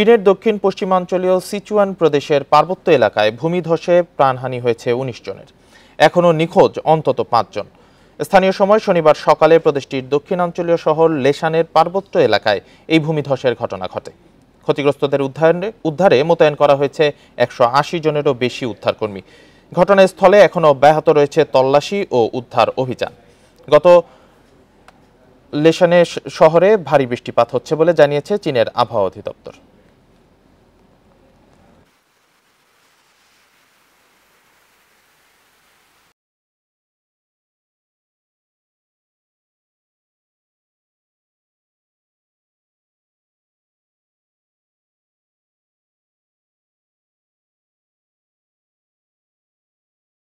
চীনের দক্ষিণ পশ্চিমাঞ্চলীয় সিচুয়ান প্রদেশের পার্বত্য এলাকায় ভূমিধসে প্রাণহানি হয়েছে উনিশ জনের। এখনও নিখোঁজ অন্তত পাঁচজন। স্থানীয় সময় শনিবার সকালে প্রদেশটির দক্ষিণাঞ্চলীয় শহর লেশানের পার্বত্য এলাকায় এই ভূমিধসের ঘটনা ঘটে। ক্ষতিগ্রস্তদের উদ্ধারে উদ্ধারে মোতায়েন করা হয়েছে একশো আশি জনেরও বেশি উদ্ধারকর্মী। ঘটনাস্থলে এখনও অব্যাহত রয়েছে তল্লাশি ও উদ্ধার অভিযান। গত লেশানে শহরে ভারী বৃষ্টিপাত হচ্ছে বলে জানিয়েছে চীনের আবহাওয়া অধিদপ্তর।